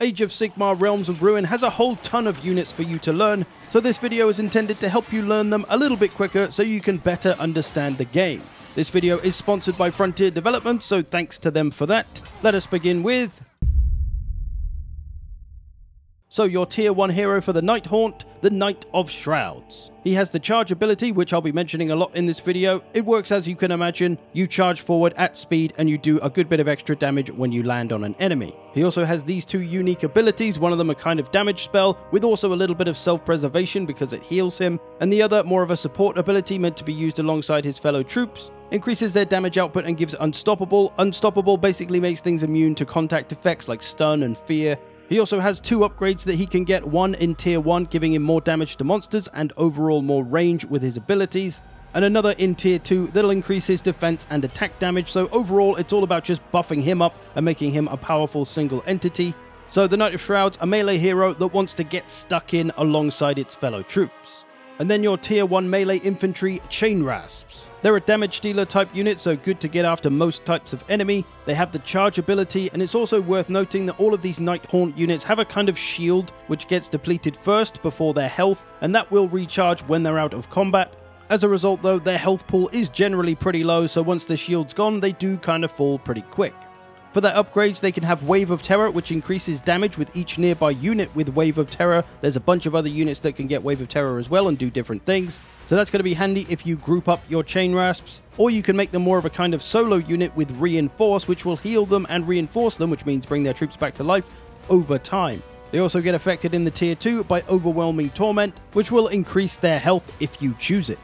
Age of Sigmar Realms of Ruin has a whole ton of units for you to learn, so this video is intended to help you learn them a little bit quicker so you can better understand the game. This video is sponsored by Frontier Development, so thanks to them for that. Let us begin with so your tier 1 hero for the Nighthaunt, the Knight of Shrouds. He has the charge ability, which I'll be mentioning a lot in this video. It works as you can imagine, you charge forward at speed and you do a good bit of extra damage when you land on an enemy. He also has these two unique abilities, one of them a kind of damage spell, with also a little bit of self-preservation because it heals him, and the other more of a support ability meant to be used alongside his fellow troops, increases their damage output and gives unstoppable. Unstoppable basically makes things immune to contact effects like stun and fear, he also has two upgrades that he can get, one in tier 1 giving him more damage to monsters and overall more range with his abilities, and another in tier 2 that'll increase his defense and attack damage, so overall it's all about just buffing him up and making him a powerful single entity. So the Knight of Shrouds, a melee hero that wants to get stuck in alongside its fellow troops. And then your tier 1 melee infantry, Chain Rasps. They're a damage dealer type unit, so good to get after most types of enemy. They have the charge ability, and it's also worth noting that all of these Nighthaunt units have a kind of shield, which gets depleted first before their health, and that will recharge when they're out of combat. As a result, though, their health pool is generally pretty low, so once the shield's gone, they do kind of fall pretty quick. For their upgrades, they can have Wave of Terror, which increases damage with each nearby unit with Wave of Terror. There's a bunch of other units that can get Wave of Terror as well and do different things. So that's going to be handy if you group up your Chain Rasps. Or you can make them more of a kind of solo unit with Reinforce, which will heal them and reinforce them, which means bring their troops back to life over time. They also get affected in the Tier 2 by Overwhelming Torment, which will increase their health if you choose it.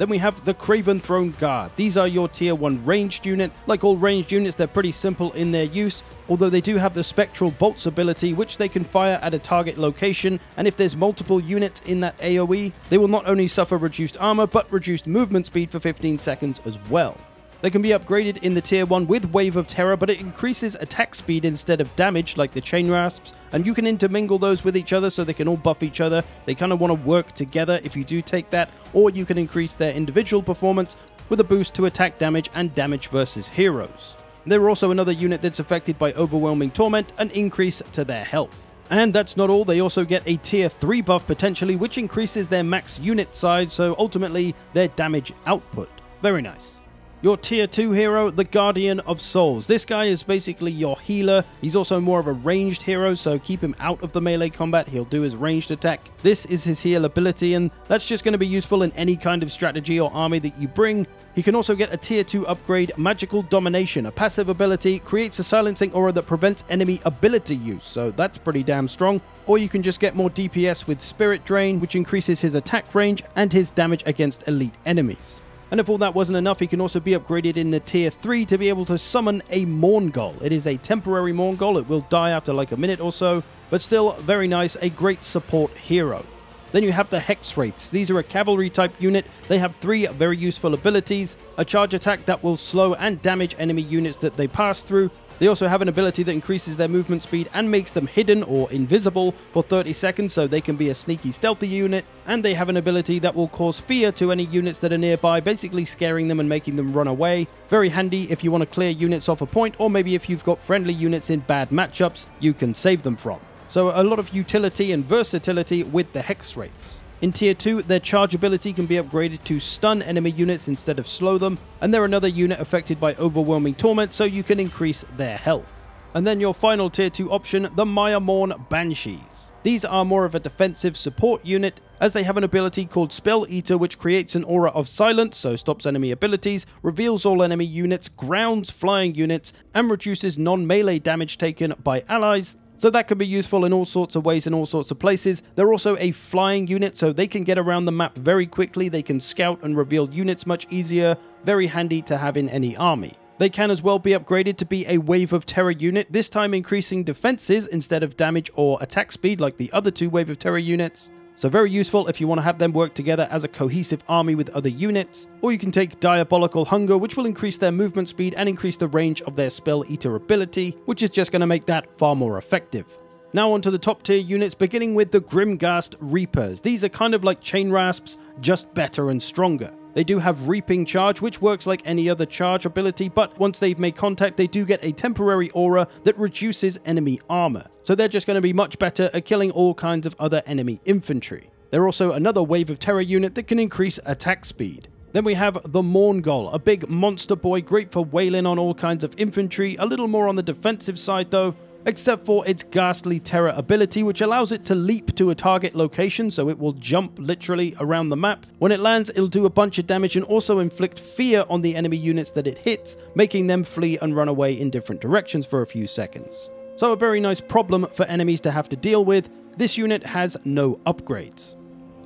Then we have the Craventhrone Guard. These are your tier 1 ranged unit. Like all ranged units, they're pretty simple in their use, although they do have the Spectral Bolts ability, which they can fire at a target location, and if there's multiple units in that AoE, they will not only suffer reduced armor, but reduced movement speed for 15 seconds as well. They can be upgraded in the tier 1 with Wave of Terror, but it increases attack speed instead of damage like the Chain Rasps, and you can intermingle those with each other so they can all buff each other. They kind of want to work together if you do take that, or you can increase their individual performance with a boost to attack damage and damage versus heroes. They're also another unit that's affected by Overwhelming Torment, an increase to their health. And that's not all, they also get a tier 3 buff potentially, which increases their max unit size, so ultimately their damage output. Very nice. Your tier 2 hero, the Guardian of Souls. This guy is basically your healer. He's also more of a ranged hero, so keep him out of the melee combat. He'll do his ranged attack. This is his heal ability, and that's just going to be useful in any kind of strategy or army that you bring. He can also get a tier 2 upgrade, Magical Domination. A passive ability creates a silencing aura that prevents enemy ability use, so that's pretty damn strong. Or you can just get more DPS with Spirit Drain, which increases his attack range and his damage against elite enemies. And if all that wasn't enough, he can also be upgraded in the tier 3 to be able to summon a Mourngul. It is a temporary Mourngul, it will die after like a minute or so, but still very nice, a great support hero. Then you have the Hex Wraiths. These are a cavalry type unit. They have three very useful abilities. A charge attack that will slow and damage enemy units that they pass through, they also have an ability that increases their movement speed and makes them hidden or invisible for 30 seconds so they can be a sneaky stealthy unit. And they have an ability that will cause fear to any units that are nearby, basically scaring them and making them run away. Very handy if you want to clear units off a point or maybe if you've got friendly units in bad matchups you can save them from. So a lot of utility and versatility with the Hex Wraiths. In Tier 2, their charge ability can be upgraded to stun enemy units instead of slow them, and they're another unit affected by Overwhelming Torment, so you can increase their health. And then your final Tier 2 option, the Myrmourn Banshees. These are more of a defensive support unit, as they have an ability called Spell Eater which creates an aura of silence, so stops enemy abilities, reveals all enemy units, grounds flying units, and reduces non-melee damage taken by allies, so that can be useful in all sorts of ways in all sorts of places. They're also a flying unit, so they can get around the map very quickly. They can scout and reveal units much easier. Very handy to have in any army. They can as well be upgraded to be a Wave of Terror unit, this time increasing defenses instead of damage or attack speed like the other two Wave of Terror units. So very useful if you want to have them work together as a cohesive army with other units. Or you can take Diabolical Hunger, which will increase their movement speed and increase the range of their Spell Eater ability, which is just going to make that far more effective. Now onto the top tier units, beginning with the Grimghast Reapers. These are kind of like Chain Rasps, just better and stronger. They do have Reaping Charge, which works like any other charge ability, but once they've made contact, they do get a temporary aura that reduces enemy armor. So they're just going to be much better at killing all kinds of other enemy infantry. They're also another Wave of Terror unit that can increase attack speed. Then we have the Mourngul, a big monster boy great for wailing on all kinds of infantry, a little more on the defensive side though, except for its ghastly terror ability, which allows it to leap to a target location, so it will jump literally around the map. When it lands, it'll do a bunch of damage and also inflict fear on the enemy units that it hits, making them flee and run away in different directions for a few seconds. So a very nice problem for enemies to have to deal with. This unit has no upgrades.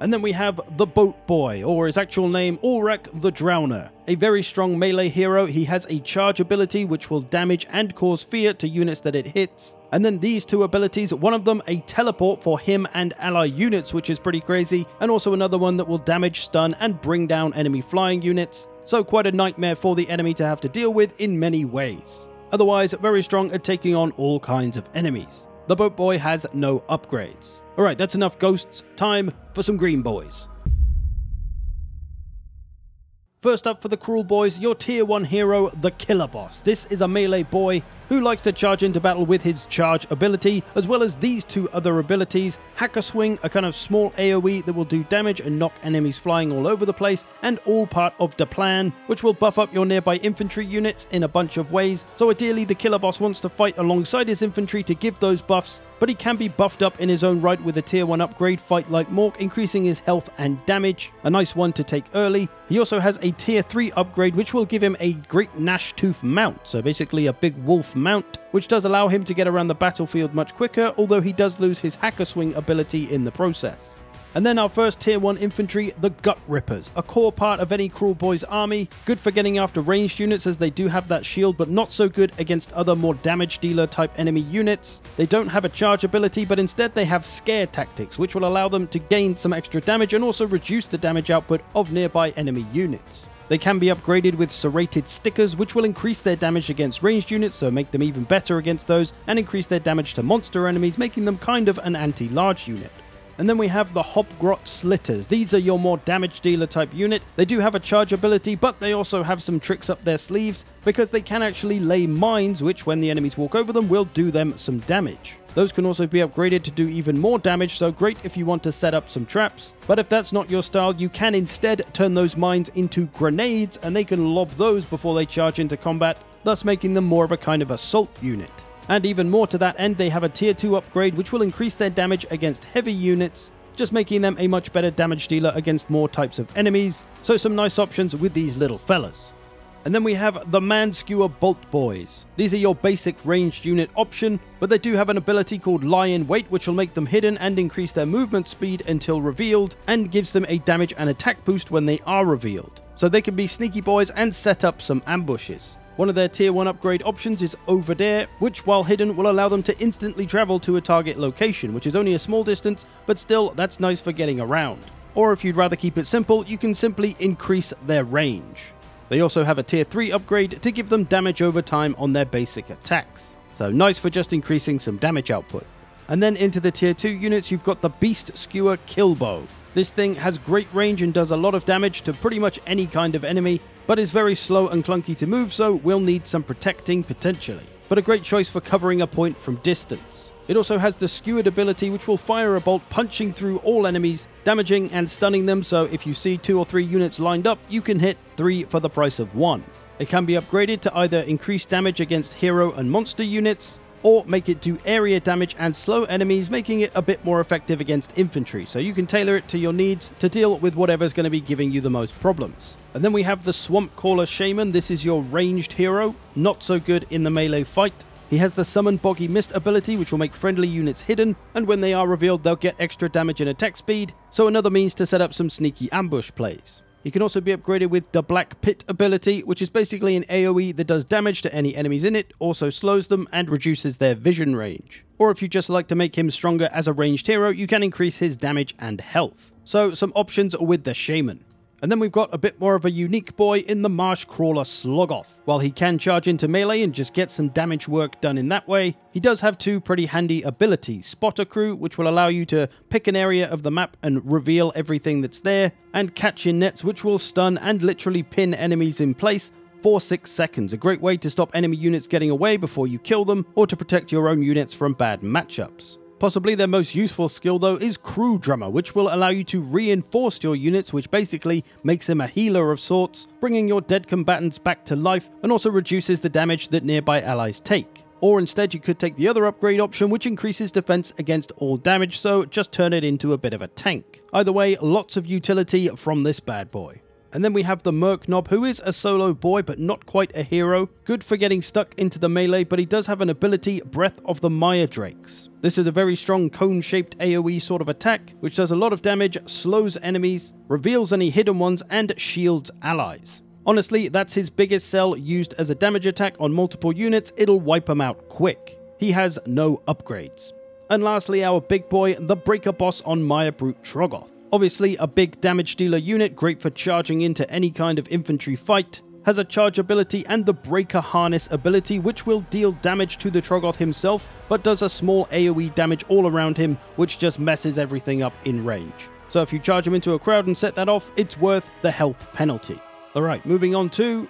And then we have the Boat Boy, or his actual name, Ulrek the Drowner. A very strong melee hero, he has a charge ability which will damage and cause fear to units that it hits. And then these two abilities, one of them a teleport for him and ally units, which is pretty crazy, and also another one that will damage, stun, and bring down enemy flying units. So quite a nightmare for the enemy to have to deal with in many ways. Otherwise, very strong at taking on all kinds of enemies. The Boat Boy has no upgrades. Alright, that's enough ghosts. Time for some green boys. First up for the Kruleboyz, your tier 1 hero, the Killaboss. This is a melee boy who likes to charge into battle with his charge ability, as well as these two other abilities Hacker Swing, a kind of small AoE that will do damage and knock enemies flying all over the place, and all part of the plan, which will buff up your nearby infantry units in a bunch of ways. So, ideally, the Killaboss wants to fight alongside his infantry to give those buffs, but he can be buffed up in his own right with a tier 1 upgrade, Fight Like Mork, increasing his health and damage. A nice one to take early. He also has a tier 3 upgrade, which will give him a Great Gnashtoof mount, so basically a big wolf mount, which does allow him to get around the battlefield much quicker, although he does lose his hacker swing ability in the process. And then our first tier 1 infantry, the Gut Rippers, a core part of any Kruleboyz army, good for getting after ranged units as they do have that shield, but not so good against other more damage dealer type enemy units. They don't have a charge ability, but instead they have scare tactics, which will allow them to gain some extra damage and also reduce the damage output of nearby enemy units. They can be upgraded with serrated stickers, which will increase their damage against ranged units, so make them even better against those, and increase their damage to monster enemies, making them kind of an anti-large unit. And then we have the Hobgrot Slittaz. These are your more damage dealer type unit. They do have a charge ability, but they also have some tricks up their sleeves because they can actually lay mines, which when the enemies walk over them will do them some damage. Those can also be upgraded to do even more damage, so great if you want to set up some traps. But if that's not your style, you can instead turn those mines into grenades and they can lob those before they charge into combat, thus making them more of a kind of assault unit. And even more to that end, they have a tier 2 upgrade which will increase their damage against heavy units, just making them a much better damage dealer against more types of enemies, so some nice options with these little fellas. And then we have the Manskewer Bolt Boys. These are your basic ranged unit option, but they do have an ability called Lie in Wait, which will make them hidden and increase their movement speed until revealed, and gives them a damage and attack boost when they are revealed. So they can be sneaky boys and set up some ambushes. One of their tier 1 upgrade options is Over There, which while hidden will allow them to instantly travel to a target location, which is only a small distance, but still that's nice for getting around. Or if you'd rather keep it simple, you can simply increase their range. They also have a tier 3 upgrade to give them damage over time on their basic attacks. So nice for just increasing some damage output. And then into the tier 2 units, you've got the Beast Skewer Killbow. This thing has great range and does a lot of damage to pretty much any kind of enemy, but is very slow and clunky to move, so will need some protecting potentially. But a great choice for covering a point from distance. It also has the skewered ability which will fire a bolt punching through all enemies, damaging and stunning them, so if you see two or three units lined up, you can hit three for the price of one. It can be upgraded to either increase damage against hero and monster units, or make it do area damage and slow enemies, making it a bit more effective against infantry. So you can tailor it to your needs to deal with whatever's going to be giving you the most problems. And then we have the Swampcalla Shaman. This is your ranged hero, not so good in the melee fight. He has the Summon Boggy Mist ability, which will make friendly units hidden, and when they are revealed, they'll get extra damage and attack speed, so another means to set up some sneaky ambush plays. He can also be upgraded with the Black Pit ability, which is basically an AoE that does damage to any enemies in it, also slows them, and reduces their vision range. Or if you just like to make him stronger as a ranged hero, you can increase his damage and health. So, some options with the Shaman. And then we've got a bit more of a unique boy in the Marshcrawla Sloggoth. While he can charge into melee and just get some damage work done in that way, he does have two pretty handy abilities. Spotter Crew, which will allow you to pick an area of the map and reveal everything that's there, and Catch in Nets, which will stun and literally pin enemies in place for 6 seconds, a great way to stop enemy units getting away before you kill them, or to protect your own units from bad matchups. Possibly their most useful skill though is Crew Drummer, which will allow you to reinforce your units, which basically makes them a healer of sorts, bringing your dead combatants back to life, and also reduces the damage that nearby allies take. Or instead you could take the other upgrade option which increases defense against all damage, so just turn it into a bit of a tank. Either way, lots of utility from this bad boy. And then we have the Murknob, who is a solo boy, but not quite a hero. Good for getting stuck into the melee, but he does have an ability, Breath of the Mire Drakes. This is a very strong cone-shaped AoE sort of attack, which does a lot of damage, slows enemies, reveals any hidden ones, and shields allies. Honestly, that's his biggest sell used as a damage attack on multiple units, it'll wipe them out quick. He has no upgrades. And lastly, our big boy, the Breaka-boss on Mirebrute Troggoth. Obviously, a big damage dealer unit, great for charging into any kind of infantry fight, has a charge ability and the Breaker Harness ability, which will deal damage to the Troggoth himself, but does a small AoE damage all around him, which just messes everything up in range. So if you charge him into a crowd and set that off, it's worth the health penalty. Alright, moving on to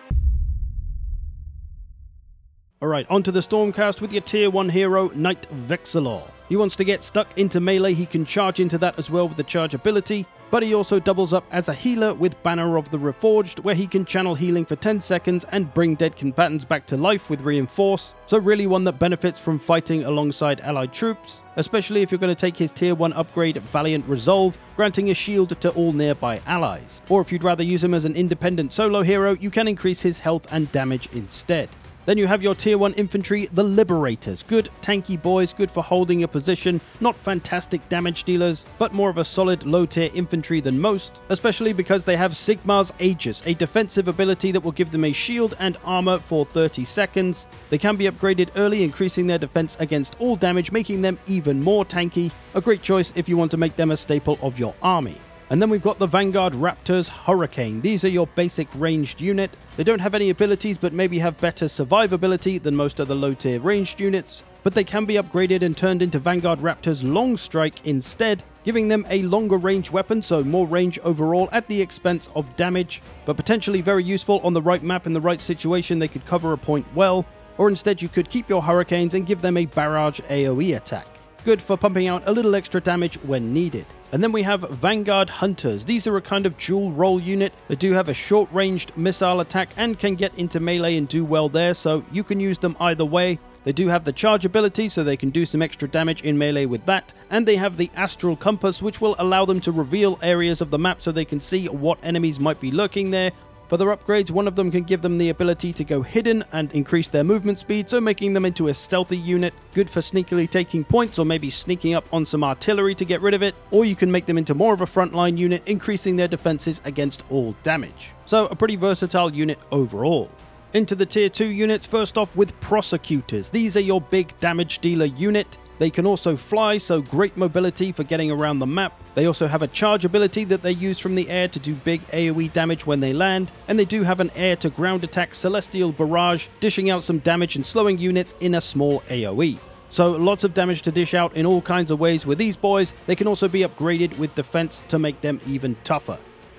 Alright, onto the Stormcast with your tier 1 hero, Knight Vexilor. He wants to get stuck into melee, he can charge into that as well with the charge ability, but he also doubles up as a healer with Banner of the Reforged, where he can channel healing for 10 seconds and bring dead combatants back to life with Reinforce, so really one that benefits from fighting alongside allied troops, especially if you're going to take his tier 1 upgrade Valiant Resolve, granting a shield to all nearby allies. Or if you'd rather use him as an independent solo hero, you can increase his health and damage instead. Then you have your tier 1 infantry, the Liberators. Good tanky boys, good for holding your position, not fantastic damage dealers, but more of a solid low tier infantry than most, especially because they have Sigmar's Aegis, a defensive ability that will give them a shield and armor for 30 seconds. They can be upgraded early, increasing their defense against all damage, making them even more tanky. A great choice if you want to make them a staple of your army. And then we've got the Vanguard Raptors Hurricane. These are your basic ranged unit. They don't have any abilities, but maybe have better survivability than most other low tier ranged units. But they can be upgraded and turned into Vanguard Raptors Long Strike instead, giving them a longer range weapon, so more range overall at the expense of damage, but potentially very useful on the right map in the right situation. They could cover a point well, or instead you could keep your Hurricanes and give them a barrage AoE attack. Good for pumping out a little extra damage when needed. And then we have Vanguard Hunters. These are a kind of dual role unit that do have a short ranged missile attack and can get into melee and do well there, so you can use them either way. They do have the charge ability, so they can do some extra damage in melee with that. And they have the Astral Compass, which will allow them to reveal areas of the map so they can see what enemies might be lurking there, for their upgrades, one of them can give them the ability to go hidden and increase their movement speed, so making them into a stealthy unit, good for sneakily taking points or maybe sneaking up on some artillery to get rid of it, or you can make them into more of a frontline unit, increasing their defenses against all damage. So a pretty versatile unit overall. Into the tier 2 units, first off with Prosecutors. These are your big damage dealer unit. They can also fly, so great mobility for getting around the map. They also have a charge ability that they use from the air to do big AoE damage when they land, and they do have an air to ground attack Celestial Barrage, dishing out some damage and slowing units in a small AoE. So lots of damage to dish out in all kinds of ways with these boys. They can also be upgraded with defense to make them even tougher.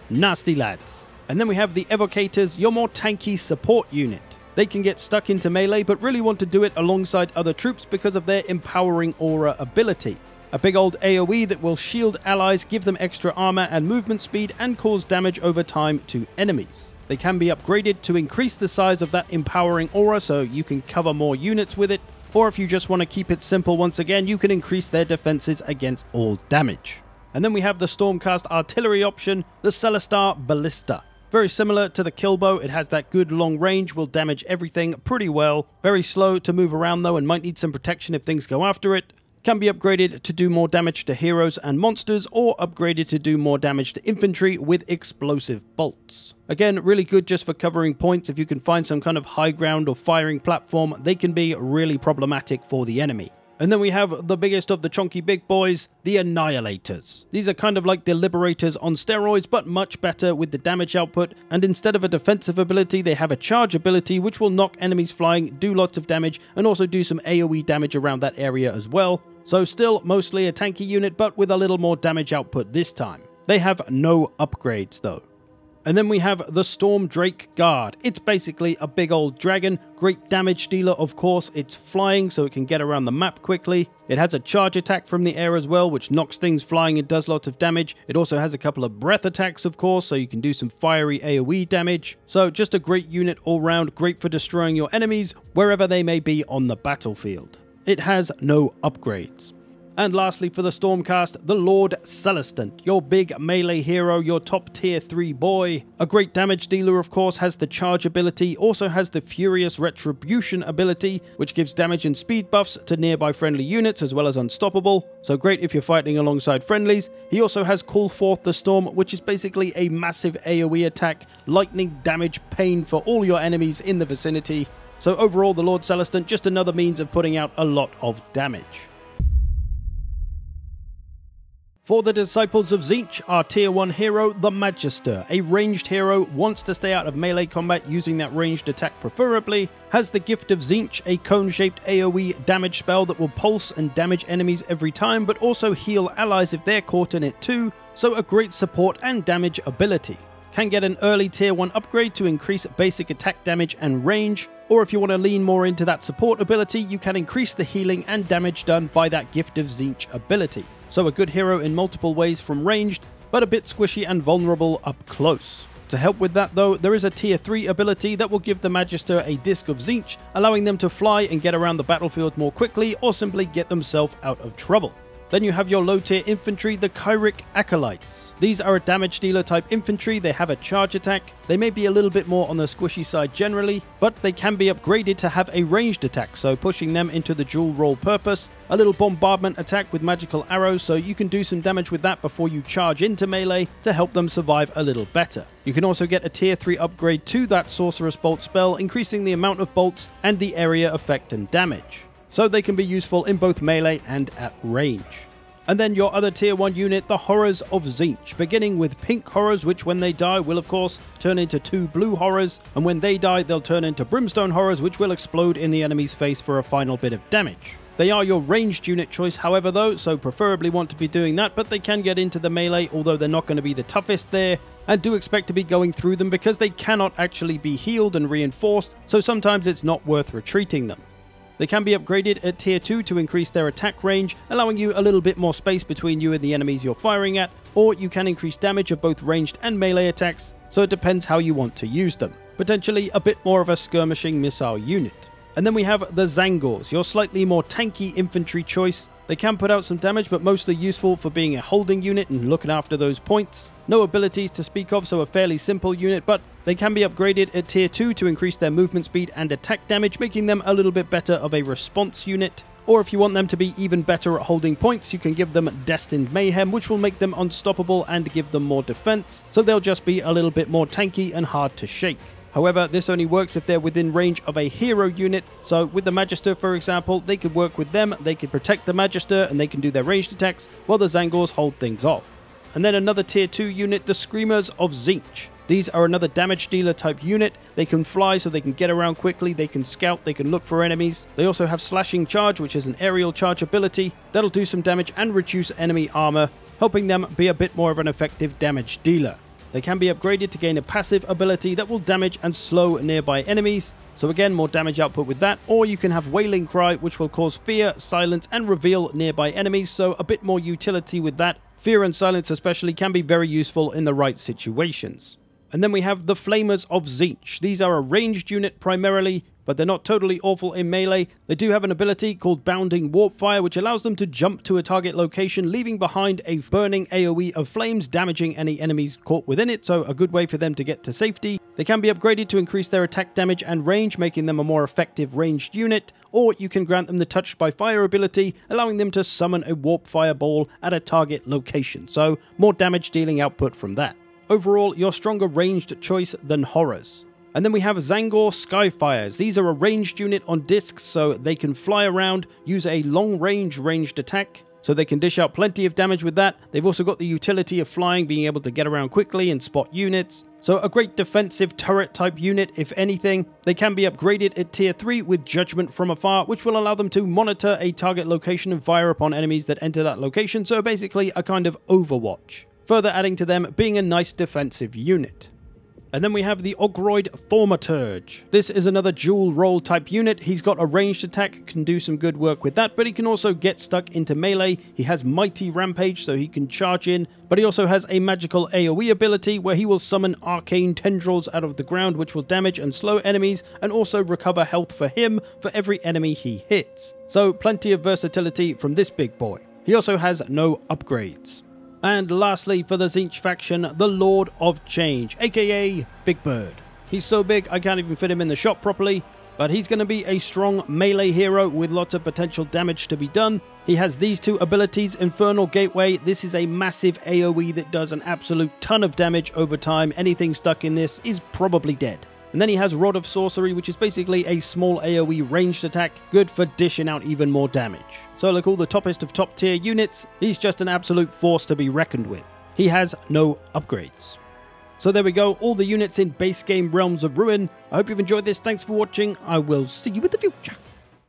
Nasty lads. And then we have the Evocators, your more tanky support unit. They can get stuck into melee, but really want to do it alongside other troops because of their empowering aura ability. A big old AoE that will shield allies, give them extra armor and movement speed, and cause damage over time to enemies. They can be upgraded to increase the size of that empowering aura so you can cover more units with it, or if you just want to keep it simple once again, you can increase their defenses against all damage. And then we have the Stormcast artillery option, the Celestar Ballista. Very similar to the Killbow, it has that good long range, will damage everything pretty well. Very slow to move around though and might need some protection if things go after it. Can be upgraded to do more damage to heroes and monsters, or upgraded to do more damage to infantry with explosive bolts. Again, really good just for covering points. If you can find some kind of high ground or firing platform, they can be really problematic for the enemy. And then we have the biggest of the chunky big boys, the Annihilators. These are kind of like the Liberators on steroids, but much better with the damage output, and instead of a defensive ability, they have a charge ability which will knock enemies flying, do lots of damage, and also do some AoE damage around that area as well. So still mostly a tanky unit, but with a little more damage output this time. They have no upgrades though. And then we have the Stormdrake Guard. It's basically a big old dragon, great damage dealer of course, it's flying so it can get around the map quickly. It has a charge attack from the air as well, which knocks things flying and does lots of damage. It also has a couple of breath attacks of course, so you can do some fiery AoE damage. So just a great unit all round, great for destroying your enemies wherever they may be on the battlefield. It has no upgrades. And lastly, for the Stormcast, the Lord Celestant, your big melee hero, your top tier 3 boy. A great damage dealer, of course, has the charge ability, also has the Furious Retribution ability, which gives damage and speed buffs to nearby friendly units as well as unstoppable. So great if you're fighting alongside friendlies. He also has Call Forth the Storm, which is basically a massive AoE attack, lightning damage pain for all your enemies in the vicinity. So overall, the Lord Celestant, just another means of putting out a lot of damage. For the Disciples of Tzeentch, our tier 1 hero, the Magister, a ranged hero, wants to stay out of melee combat using that ranged attack preferably, has the Gift of Tzeentch, a cone-shaped AoE damage spell that will pulse and damage enemies every time, but also heal allies if they're caught in it too, so a great support and damage ability. Can get an early tier 1 upgrade to increase basic attack damage and range, or if you want to lean more into that support ability, you can increase the healing and damage done by that Gift of Tzeentch ability so a good hero in multiple ways from ranged, but a bit squishy and vulnerable up close. To help with that though, there is a tier 3 ability that will give the Magister a Disc of Tzeentch, allowing them to fly and get around the battlefield more quickly or simply get themselves out of trouble. Then you have your low tier infantry, the Kairic Acolytes. These are a damage dealer type infantry, they have a charge attack, they may be a little bit more on the squishy side generally, but they can be upgraded to have a ranged attack, so pushing them into the dual role purpose. A little bombardment attack with magical arrows, so you can do some damage with that before you charge into melee to help them survive a little better. You can also get a tier 3 upgrade to that Sorceress Bolt spell, increasing the amount of bolts and the area effect and damage so they can be useful in both melee and at range. And then your other tier 1 unit, the Horrors of Tzeentch, beginning with pink horrors, which when they die will of course turn into two blue horrors, and when they die they'll turn into brimstone horrors, which will explode in the enemy's face for a final bit of damage. They are your ranged unit choice, however, though, so preferably want to be doing that, but they can get into the melee, although they're not going to be the toughest there, and do expect to be going through them because they cannot actually be healed and reinforced, so sometimes it's not worth retreating them. They can be upgraded at tier 2 to increase their attack range, allowing you a little bit more space between you and the enemies you're firing at, or you can increase damage of both ranged and melee attacks, so it depends how you want to use them. Potentially a bit more of a skirmishing missile unit. And then we have the Tzaangors, your slightly more tanky infantry choice. They can put out some damage, but mostly useful for being a holding unit and looking after those points. No abilities to speak of, so a fairly simple unit, but they can be upgraded at tier 2 to increase their movement speed and attack damage, making them a little bit better of a response unit. Or if you want them to be even better at holding points, you can give them Destined Mayhem, which will make them unstoppable and give them more defense, so they'll just be a little bit more tanky and hard to shake. However, this only works if they're within range of a hero unit. So with the Magister, for example, they could work with them, they could protect the Magister, and they can do their ranged attacks, while the Tzaangors hold things off. And then another tier 2 unit, the Screamers of Tzeentch. These are another damage dealer type unit. They can fly so they can get around quickly, they can scout, they can look for enemies. They also have slashing charge, which is an aerial charge ability. That'll do some damage and reduce enemy armor, helping them be a bit more of an effective damage dealer. They can be upgraded to gain a passive ability that will damage and slow nearby enemies. So again, more damage output with that. Or you can have Wailing Cry, which will cause fear, silence, and reveal nearby enemies. So a bit more utility with that Fear and silence especially can be very useful in the right situations. And then we have the Flamers of Tzeentch. These are a ranged unit primarily, but they're not totally awful in melee. They do have an ability called Bounding Warp Fire, which allows them to jump to a target location, leaving behind a burning AoE of flames, damaging any enemies caught within it, so a good way for them to get to safety. They can be upgraded to increase their attack damage and range, making them a more effective ranged unit, or you can grant them the Touched by Fire ability, allowing them to summon a Warp Fireball at a target location, so more damage dealing output from that. Overall, your stronger ranged choice than Horrors. And then we have Tzaangor Skyfires. These are a ranged unit on discs, so they can fly around, use a long range ranged attack, so they can dish out plenty of damage with that. They've also got the utility of flying, being able to get around quickly and spot units. So a great defensive turret type unit, if anything. They can be upgraded at tier 3 with Judgment from Afar, which will allow them to monitor a target location and fire upon enemies that enter that location, so basically a kind of Overwatch. Further adding to them being a nice defensive unit. And then we have the Ogroid Thaumaturge. This is another dual role type unit. He's got a ranged attack, can do some good work with that, but he can also get stuck into melee. He has Mighty Rampage, so he can charge in, but he also has a magical AoE ability where he will summon arcane tendrils out of the ground, which will damage and slow enemies, and also recover health for him for every enemy he hits. So plenty of versatility from this big boy. He also has no upgrades. And lastly, for the Tzeentch faction, the Lord of Change, aka Big Bird. He's so big I can't even fit him in the shop properly, but he's going to be a strong melee hero with lots of potential damage to be done. He has these two abilities, Infernal Gateway. This is a massive AoE that does an absolute ton of damage over time. Anything stuck in this is probably dead. And then he has Rod of Sorcery, which is basically a small AoE ranged attack, good for dishing out even more damage. So like all the toppest of top tier units, he's just an absolute force to be reckoned with. He has no upgrades. So there we go, all the units in base game Realms of Ruin. I hope you've enjoyed this, thanks for watching, I will see you in the future.